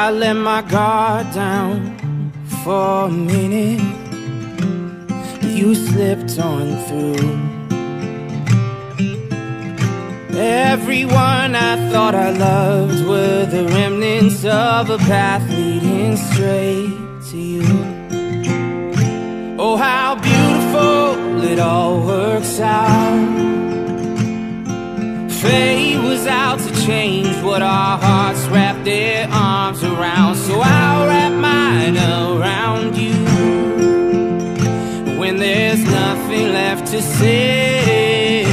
I let my guard down for a minute. You slipped on through. Everyone I thought I loved were the remnants of a path leading straight to you. Oh, how beautiful it all works out. Fate was out to change what our hearts wrapped their arms around. So I'll wrap mine around you. When there's nothing left to say,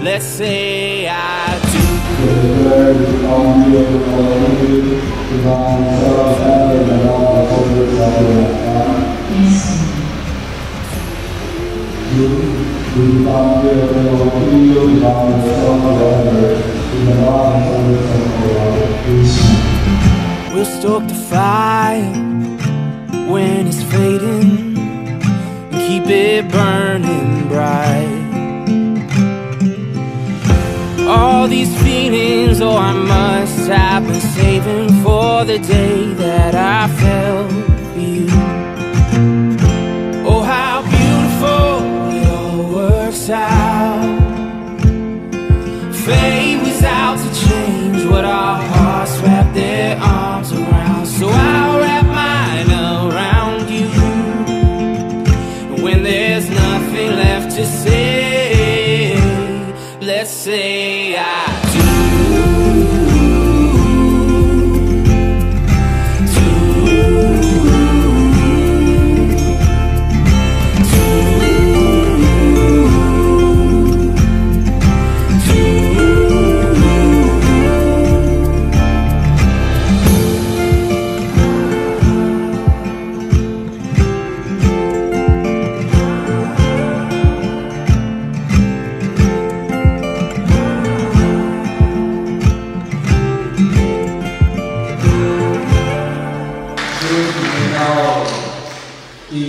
let's say I do. We'll stoke the fire when it's fading and keep it burning bright. All these feelings, oh, I must have been saving for the day that I fell you. Oh, how beautiful it all works out. Fate was out to change what our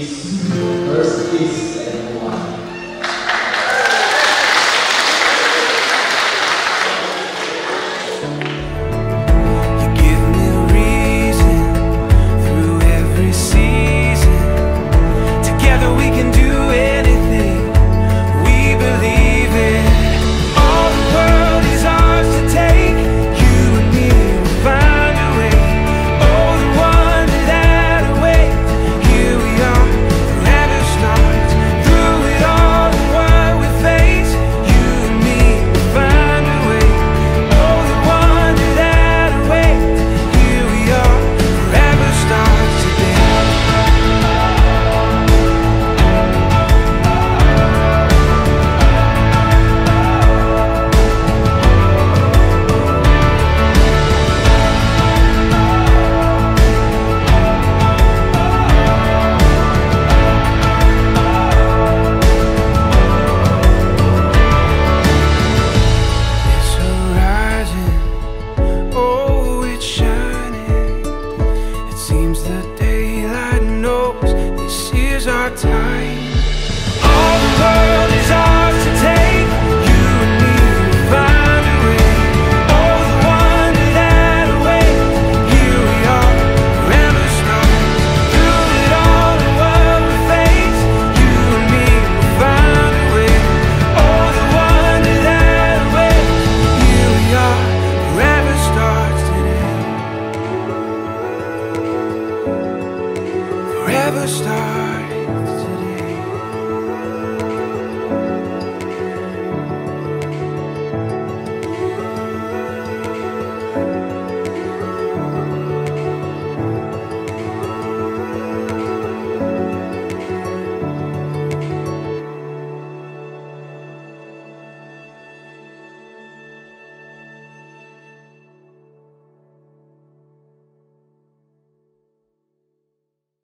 is first is everyone. here's our time. All the world is ours to take. You and me will find a way. All the wonder that awaits Here we are, forever strong. Through it all, the world will face You and me will find a way. All the wonder that awaits Here we are, forever starts today. Forever starts